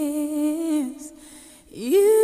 Is You.